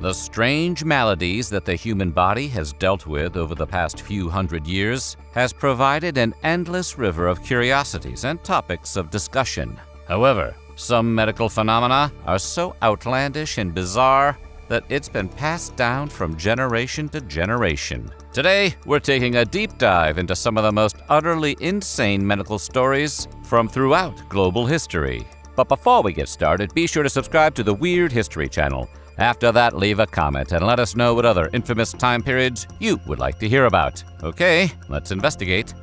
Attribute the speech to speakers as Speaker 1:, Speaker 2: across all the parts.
Speaker 1: The strange maladies that the human body has dealt with over the past few hundred years has provided an endless river of curiosities and topics of discussion. However, some medical phenomena are so outlandish and bizarre that it's been passed down from generation to generation. Today, we're taking a deep dive into some of the most utterly insane medical stories from throughout global history. But before we get started, be sure to subscribe to the Weird History channel after that, leave a comment and let us know what other infamous time periods you would like to hear about. Okay, let's investigate.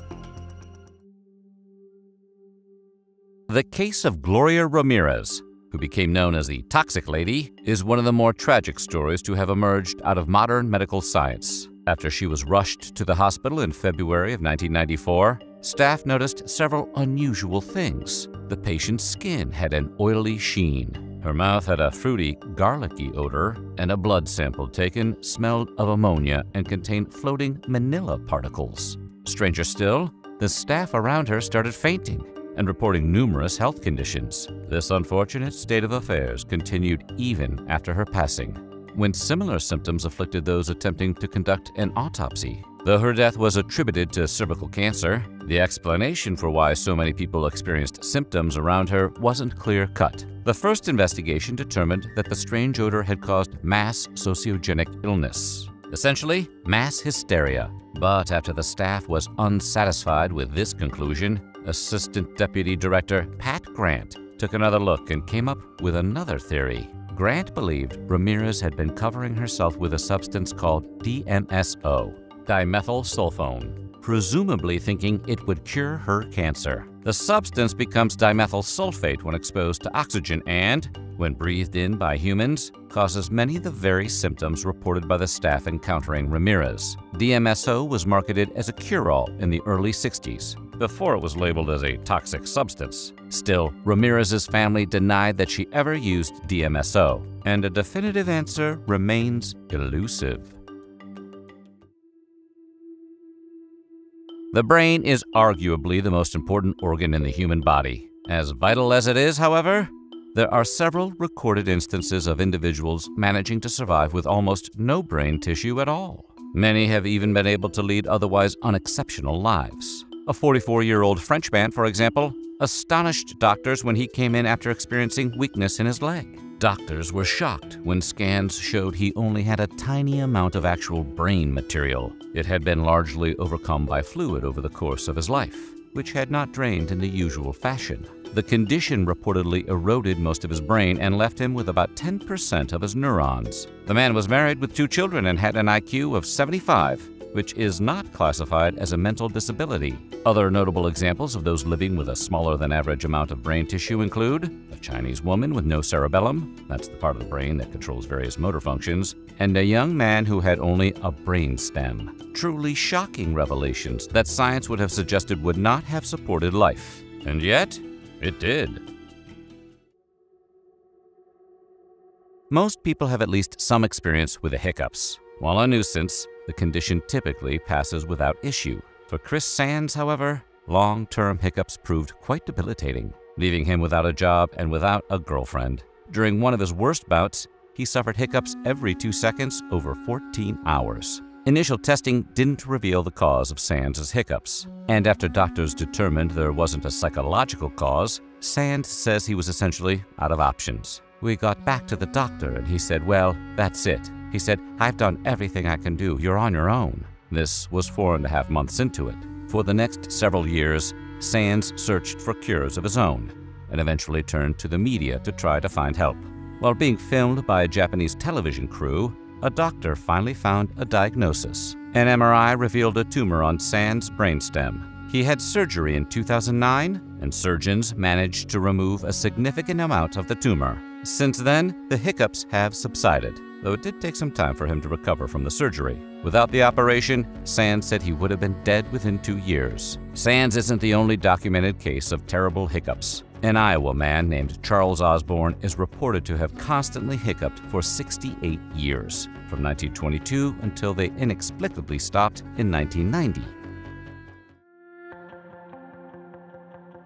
Speaker 1: The case of Gloria Ramirez, who became known as the Toxic Lady, is one of the more tragic stories to have emerged out of modern medical science. After she was rushed to the hospital in February of 1994, staff noticed several unusual things. The patient's skin had an oily sheen. Her mouth had a fruity, garlicky odor, and a blood sample taken smelled of ammonia and contained floating manila particles. Stranger still, the staff around her started fainting and reporting numerous health conditions. This unfortunate state of affairs continued even after her passing, when similar symptoms afflicted those attempting to conduct an autopsy. Though her death was attributed to cervical cancer, the explanation for why so many people experienced symptoms around her wasn't clear-cut. The first investigation determined that the strange odor had caused mass sociogenic illness, essentially mass hysteria. But after the staff was unsatisfied with this conclusion, Assistant Deputy Director Pat Grant took another look and came up with another theory. Grant believed Ramirez had been covering herself with a substance called DMSO, dimethyl sulfone, presumably thinking it would cure her cancer. The substance becomes dimethyl sulfate when exposed to oxygen and, when breathed in by humans, causes many of the very symptoms reported by the staff encountering Ramirez. DMSO was marketed as a cure-all in the early 60s, before it was labeled as a toxic substance. Still, Ramirez's family denied that she ever used DMSO, and a definitive answer remains elusive. The brain is arguably the most important organ in the human body. As vital as it is, however, there are several recorded instances of individuals managing to survive with almost no brain tissue at all. Many have even been able to lead otherwise unexceptional lives. A 44-year-old Frenchman, for example, astonished doctors when he came in after experiencing weakness in his leg. Doctors were shocked when scans showed he only had a tiny amount of actual brain material. It had been largely overcome by fluid over the course of his life, which had not drained in the usual fashion. The condition reportedly eroded most of his brain and left him with about 10% of his neurons. The man was married with two children and had an IQ of 75, which is not classified as a mental disability. Other notable examples of those living with a smaller than average amount of brain tissue include a Chinese woman with no cerebellum, that's the part of the brain that controls various motor functions, and a young man who had only a brain stem. Truly shocking revelations that science would have suggested would not have supported life. And yet, it did. Most people have at least some experience with the hiccups. While a nuisance, the condition typically passes without issue. For Chris Sands, however, long-term hiccups proved quite debilitating, leaving him without a job and without a girlfriend. During one of his worst bouts, he suffered hiccups every two seconds over 14 hours. Initial testing didn't reveal the cause of Sands' hiccups, and after doctors determined there wasn't a psychological cause, Sands says he was essentially out of options. We got back to the doctor and he said, well, that's it. He said, I've done everything I can do. You're on your own. This was four and a half months into it. For the next several years, Sands searched for cures of his own and eventually turned to the media to try to find help. While being filmed by a Japanese television crew, a doctor finally found a diagnosis. An MRI revealed a tumor on Sands' brainstem. He had surgery in 2009, and surgeons managed to remove a significant amount of the tumor. Since then, the hiccups have subsided though it did take some time for him to recover from the surgery. Without the operation, Sands said he would have been dead within two years. Sands isn't the only documented case of terrible hiccups. An Iowa man named Charles Osborne is reported to have constantly hiccuped for 68 years, from 1922 until they inexplicably stopped in 1990.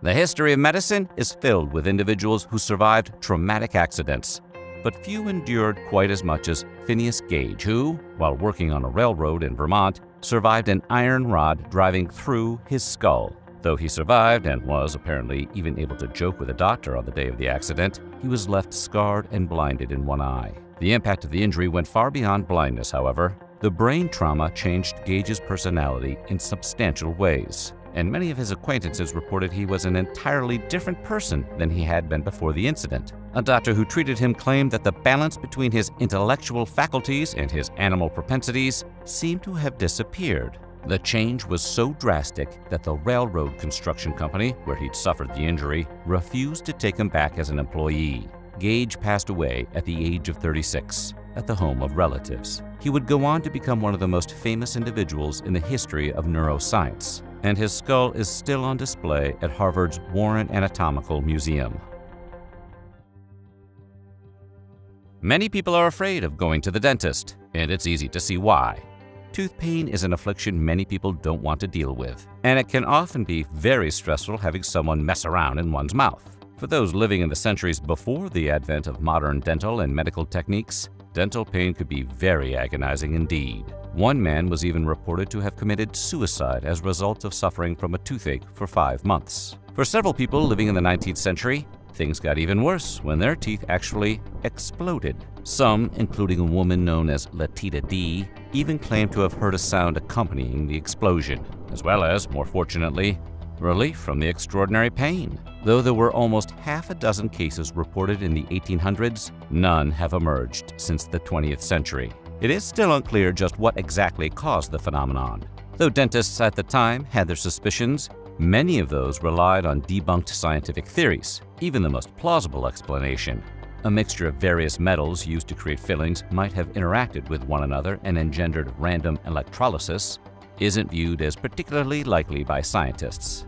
Speaker 1: The history of medicine is filled with individuals who survived traumatic accidents, but few endured quite as much as Phineas Gage, who, while working on a railroad in Vermont, survived an iron rod driving through his skull. Though he survived and was apparently even able to joke with a doctor on the day of the accident, he was left scarred and blinded in one eye. The impact of the injury went far beyond blindness, however. The brain trauma changed Gage's personality in substantial ways, and many of his acquaintances reported he was an entirely different person than he had been before the incident. A doctor who treated him claimed that the balance between his intellectual faculties and his animal propensities seemed to have disappeared. The change was so drastic that the railroad construction company, where he'd suffered the injury, refused to take him back as an employee. Gage passed away at the age of 36 at the home of relatives. He would go on to become one of the most famous individuals in the history of neuroscience, and his skull is still on display at Harvard's Warren Anatomical Museum. Many people are afraid of going to the dentist, and it's easy to see why. Tooth pain is an affliction many people don't want to deal with, and it can often be very stressful having someone mess around in one's mouth. For those living in the centuries before the advent of modern dental and medical techniques, dental pain could be very agonizing indeed. One man was even reported to have committed suicide as a result of suffering from a toothache for five months. For several people living in the 19th century, things got even worse when their teeth actually exploded. Some, including a woman known as Letitia D, even claimed to have heard a sound accompanying the explosion, as well as, more fortunately, relief from the extraordinary pain. Though there were almost half a dozen cases reported in the 1800s, none have emerged since the 20th century. It is still unclear just what exactly caused the phenomenon. Though dentists at the time had their suspicions, many of those relied on debunked scientific theories, even the most plausible explanation. A mixture of various metals used to create fillings might have interacted with one another and engendered random electrolysis, isn't viewed as particularly likely by scientists.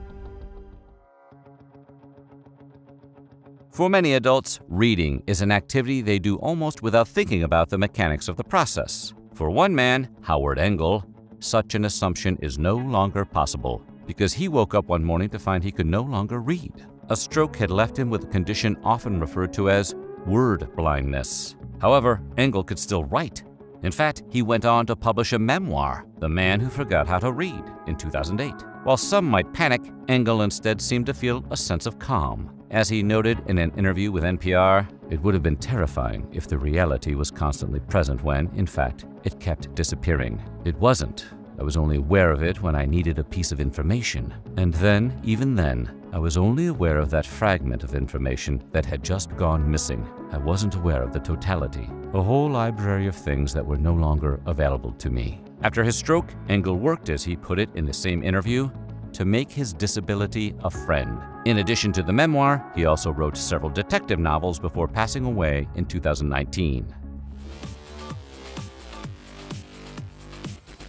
Speaker 1: For many adults, reading is an activity they do almost without thinking about the mechanics of the process. For one man, Howard Engel, such an assumption is no longer possible because he woke up one morning to find he could no longer read. A stroke had left him with a condition often referred to as word blindness. However, Engel could still write. In fact, he went on to publish a memoir, The Man Who Forgot How to Read, in 2008. While some might panic, Engel instead seemed to feel a sense of calm. As he noted in an interview with NPR, it would have been terrifying if the reality was constantly present when, in fact, it kept disappearing. It wasn't. I was only aware of it when I needed a piece of information. And then, even then, I was only aware of that fragment of information that had just gone missing. I wasn't aware of the totality, a whole library of things that were no longer available to me. After his stroke, Engel worked, as he put it in the same interview, to make his disability a friend. In addition to the memoir, he also wrote several detective novels before passing away in 2019.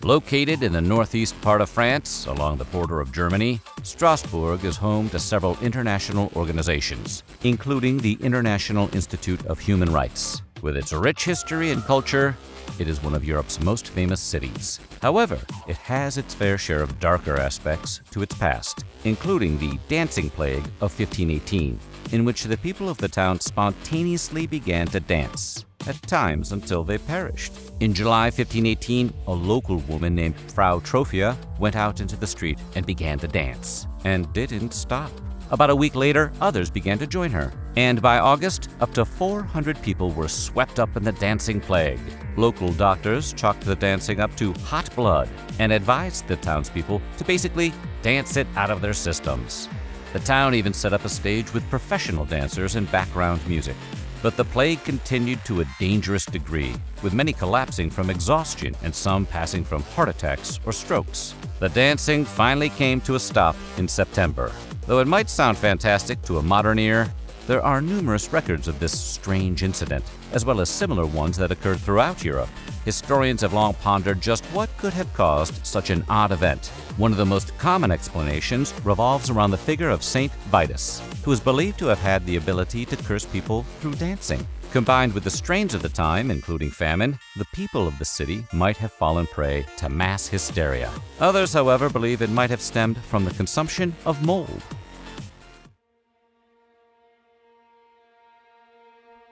Speaker 1: Located in the northeast part of France, along the border of Germany, Strasbourg is home to several international organizations, including the International Institute of Human Rights. With its rich history and culture, it is one of Europe's most famous cities. However, it has its fair share of darker aspects to its past, including the Dancing Plague of 1518, in which the people of the town spontaneously began to dance, at times until they perished. In July 1518, a local woman named Frau Troffea went out into the street and began to dance, and didn't stop. About a week later, others began to join her, and by August, up to 400 people were swept up in the dancing plague. Local doctors chalked the dancing up to hot blood and advised the townspeople to basically dance it out of their systems. The town even set up a stage with professional dancers and background music. But the plague continued to a dangerous degree, with many collapsing from exhaustion and some passing from heart attacks or strokes. The dancing finally came to a stop in September. Though it might sound fantastic to a modern ear, there are numerous records of this strange incident, as well as similar ones that occurred throughout Europe. Historians have long pondered just what could have caused such an odd event. One of the most common explanations revolves around the figure of Saint Vitus, who is believed to have had the ability to curse people through dancing. Combined with the strains of the time, including famine, the people of the city might have fallen prey to mass hysteria. Others, however, believe it might have stemmed from the consumption of mold.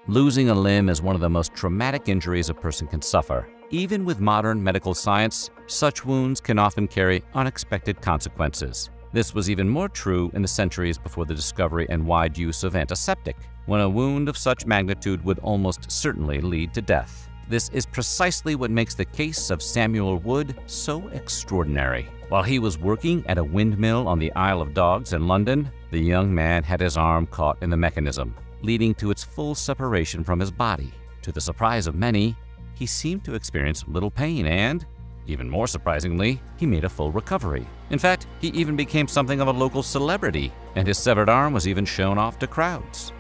Speaker 1: Losing a limb is one of the most traumatic injuries a person can suffer. Even with modern medical science, such wounds can often carry unexpected consequences. This was even more true in the centuries before the discovery and wide use of antiseptic, when a wound of such magnitude would almost certainly lead to death. This is precisely what makes the case of Samuel Wood so extraordinary. While he was working at a windmill on the Isle of Dogs in London, the young man had his arm caught in the mechanism, leading to its full separation from his body. To the surprise of many, he seemed to experience little pain and, even more surprisingly, he made a full recovery. In fact, he even became something of a local celebrity, and his severed arm was even shown off to crowds.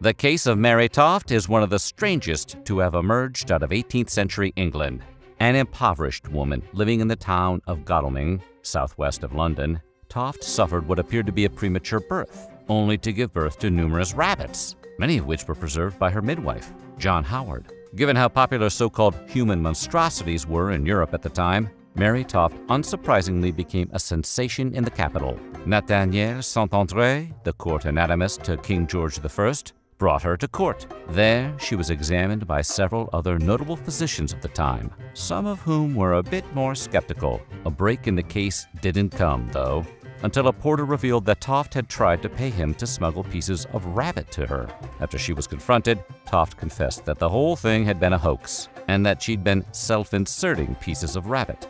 Speaker 1: The case of Mary Toft is one of the strangest to have emerged out of 18th century England. An impoverished woman living in the town of Godalming, southwest of London, Toft suffered what appeared to be a premature birth, only to give birth to numerous rabbits, many of which were preserved by her midwife, John Howard. Given how popular so-called human monstrosities were in Europe at the time, Mary Toft unsurprisingly became a sensation in the capital. Nathaniel Saint-André, the court anatomist to King George I, brought her to court. There, she was examined by several other notable physicians of the time, some of whom were a bit more skeptical. A break in the case didn't come, though, until a porter revealed that Toft had tried to pay him to smuggle pieces of rabbit to her. After she was confronted, Toft confessed that the whole thing had been a hoax and that she'd been self-inserting pieces of rabbit.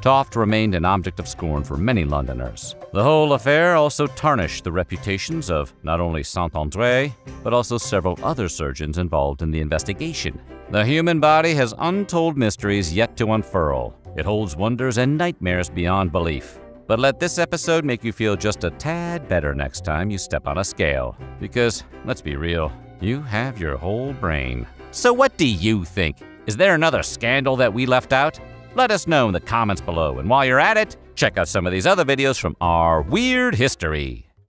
Speaker 1: Toft remained an object of scorn for many Londoners. The whole affair also tarnished the reputations of not only Saint-André, but also several other surgeons involved in the investigation. The human body has untold mysteries yet to unfurl. It holds wonders and nightmares beyond belief. But let this episode make you feel just a tad better next time you step on a scale. Because, let's be real, you have your whole brain. So what do you think? Is there another scandal that we left out? Let us know in the comments below, and while you're at it, check out some of these other videos from our weird history.